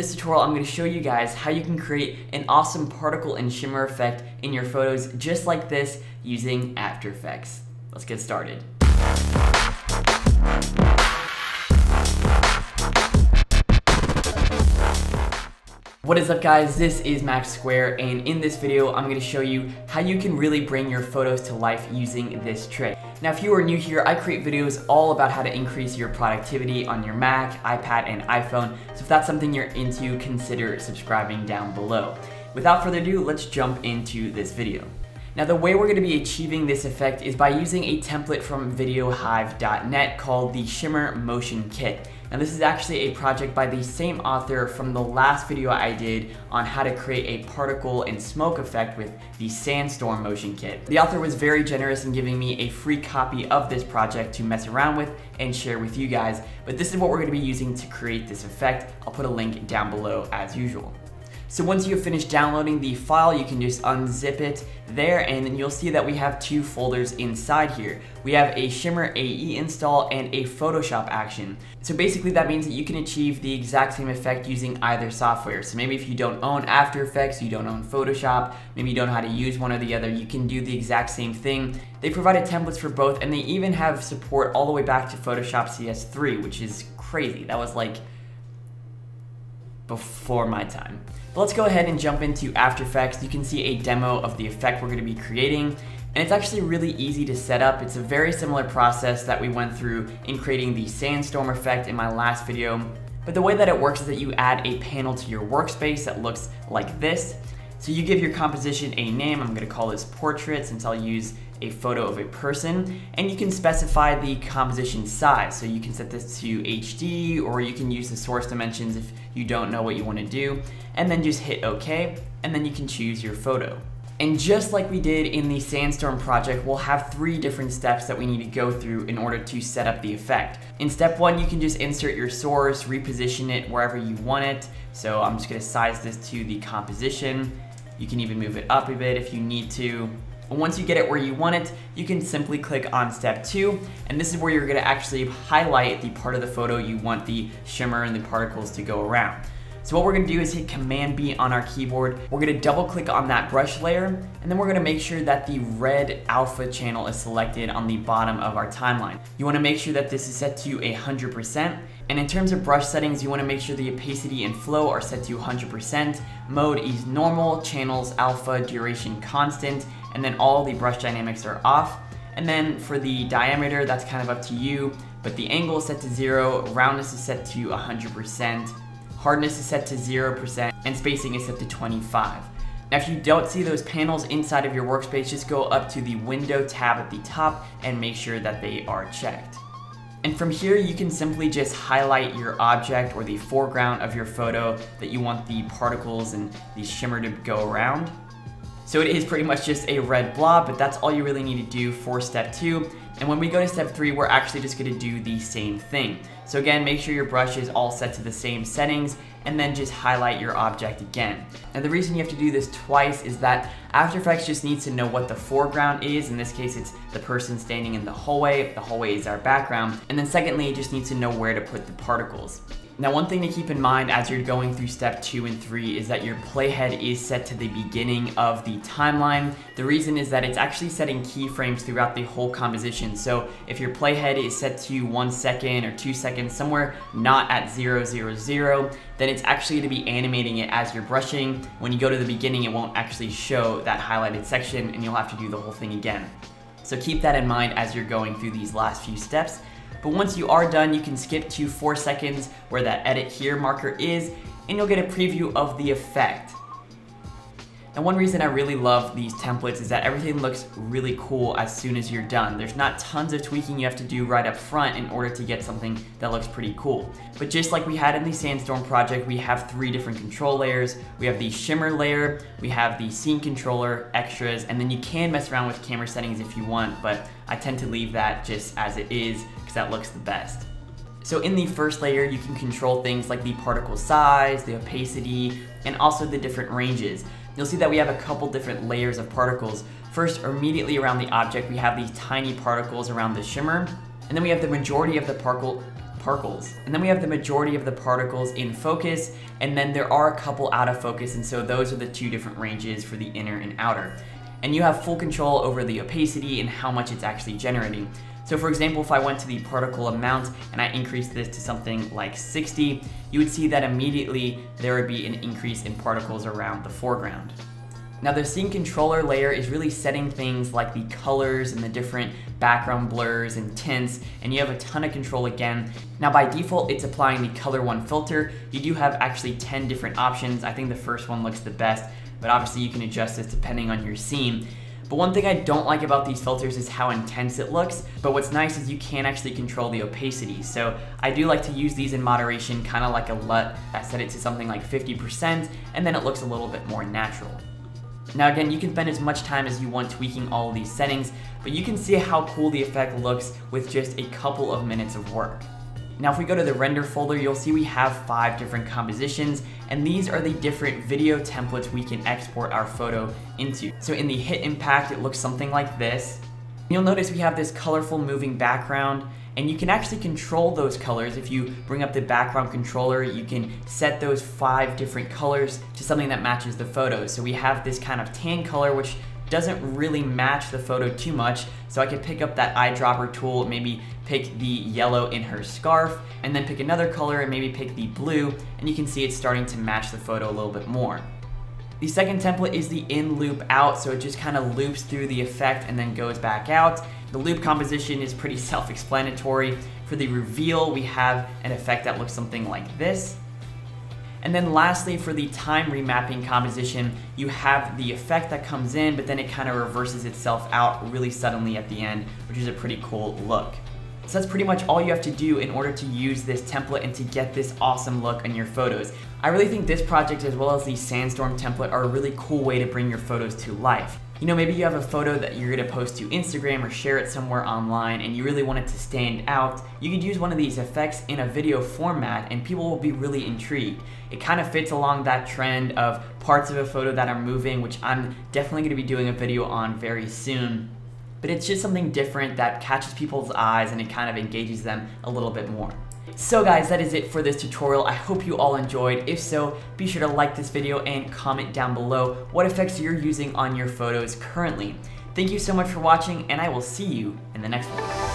this tutorial, I'm going to show you guys how you can create an awesome particle and shimmer effect in your photos just like this using After Effects. Let's get started. What is up guys, this is Mac Square and in this video I'm going to show you how you can really bring your photos to life using this trick. Now if you are new here, I create videos all about how to increase your productivity on your Mac, iPad, and iPhone, so if that's something you're into, consider subscribing down below. Without further ado, let's jump into this video. Now the way we're going to be achieving this effect is by using a template from videohive.net called the Shimmer Motion Kit. Now this is actually a project by the same author from the last video I did on how to create a particle and smoke effect with the Sandstorm Motion Kit. The author was very generous in giving me a free copy of this project to mess around with and share with you guys, but this is what we're going to be using to create this effect. I'll put a link down below as usual. So once you have finished downloading the file, you can just unzip it there and then you'll see that we have two folders inside here. We have a Shimmer AE install and a Photoshop action. So basically that means that you can achieve the exact same effect using either software. So maybe if you don't own After Effects, you don't own Photoshop, maybe you don't know how to use one or the other, you can do the exact same thing. They provided templates for both and they even have support all the way back to Photoshop CS3, which is crazy. That was like before my time. But let's go ahead and jump into After Effects. You can see a demo of the effect we're gonna be creating. And it's actually really easy to set up. It's a very similar process that we went through in creating the sandstorm effect in my last video. But the way that it works is that you add a panel to your workspace that looks like this. So you give your composition a name. I'm gonna call this portrait since I'll use a photo of a person. And you can specify the composition size. So you can set this to HD or you can use the source dimensions if you don't know what you wanna do and then just hit OK, and then you can choose your photo. And just like we did in the Sandstorm project, we'll have three different steps that we need to go through in order to set up the effect. In step one, you can just insert your source, reposition it wherever you want it. So I'm just gonna size this to the composition. You can even move it up a bit if you need to. And once you get it where you want it, you can simply click on step two, and this is where you're gonna actually highlight the part of the photo you want the shimmer and the particles to go around. So what we're gonna do is hit Command B on our keyboard. We're gonna double click on that brush layer, and then we're gonna make sure that the red alpha channel is selected on the bottom of our timeline. You wanna make sure that this is set to 100%, and in terms of brush settings, you wanna make sure the opacity and flow are set to 100%, mode is normal, channels alpha, duration constant, and then all the brush dynamics are off. And then for the diameter, that's kind of up to you, but the angle is set to zero, roundness is set to 100%, hardness is set to 0%, and spacing is set to 25. Now if you don't see those panels inside of your workspace, just go up to the window tab at the top and make sure that they are checked. And from here, you can simply just highlight your object or the foreground of your photo that you want the particles and the shimmer to go around. So it is pretty much just a red blob, but that's all you really need to do for step two. And when we go to step three, we're actually just gonna do the same thing. So again, make sure your brush is all set to the same settings and then just highlight your object again. And the reason you have to do this twice is that After Effects just needs to know what the foreground is. In this case, it's the person standing in the hallway. The hallway is our background. And then secondly, it just needs to know where to put the particles. Now one thing to keep in mind as you're going through step two and three is that your playhead is set to the beginning of the timeline. The reason is that it's actually setting keyframes throughout the whole composition. So if your playhead is set to one second or two seconds, somewhere not at zero, zero, zero, then it's actually gonna be animating it as you're brushing. When you go to the beginning, it won't actually show that highlighted section and you'll have to do the whole thing again. So keep that in mind as you're going through these last few steps. But once you are done, you can skip to four seconds where that edit here marker is, and you'll get a preview of the effect. And one reason I really love these templates is that everything looks really cool as soon as you're done. There's not tons of tweaking you have to do right up front in order to get something that looks pretty cool. But just like we had in the Sandstorm project, we have three different control layers. We have the shimmer layer, we have the scene controller, extras, and then you can mess around with camera settings if you want, but I tend to leave that just as it is because that looks the best. So in the first layer, you can control things like the particle size, the opacity, and also the different ranges you'll see that we have a couple different layers of particles. First, immediately around the object, we have these tiny particles around the shimmer, and then we have the majority of the particle particles. And then we have the majority of the particles in focus, and then there are a couple out of focus, and so those are the two different ranges for the inner and outer. And you have full control over the opacity and how much it's actually generating. So for example, if I went to the particle amount and I increased this to something like 60, you would see that immediately there would be an increase in particles around the foreground. Now the scene controller layer is really setting things like the colors and the different background blurs and tints, and you have a ton of control again. Now by default, it's applying the color one filter. You do have actually 10 different options. I think the first one looks the best, but obviously you can adjust this depending on your scene. But one thing I don't like about these filters is how intense it looks, but what's nice is you can actually control the opacity. So I do like to use these in moderation, kind of like a LUT. I set it to something like 50%, and then it looks a little bit more natural. Now again, you can spend as much time as you want tweaking all these settings, but you can see how cool the effect looks with just a couple of minutes of work. Now if we go to the render folder, you'll see we have five different compositions, and these are the different video templates we can export our photo into. So in the hit impact, it looks something like this. You'll notice we have this colorful moving background, and you can actually control those colors. If you bring up the background controller, you can set those five different colors to something that matches the photo. So we have this kind of tan color, which doesn't really match the photo too much. So I could pick up that eyedropper tool, maybe pick the yellow in her scarf, and then pick another color and maybe pick the blue, and you can see it's starting to match the photo a little bit more. The second template is the in loop out, so it just kind of loops through the effect and then goes back out. The loop composition is pretty self-explanatory. For the reveal, we have an effect that looks something like this. And then lastly, for the time remapping composition, you have the effect that comes in, but then it kind of reverses itself out really suddenly at the end, which is a pretty cool look. So that's pretty much all you have to do in order to use this template and to get this awesome look on your photos. I really think this project as well as the Sandstorm template are a really cool way to bring your photos to life. You know, maybe you have a photo that you're gonna post to Instagram or share it somewhere online and you really want it to stand out, you could use one of these effects in a video format and people will be really intrigued. It kind of fits along that trend of parts of a photo that are moving, which I'm definitely gonna be doing a video on very soon but it's just something different that catches people's eyes and it kind of engages them a little bit more. So guys, that is it for this tutorial. I hope you all enjoyed. If so, be sure to like this video and comment down below what effects you're using on your photos currently. Thank you so much for watching and I will see you in the next one.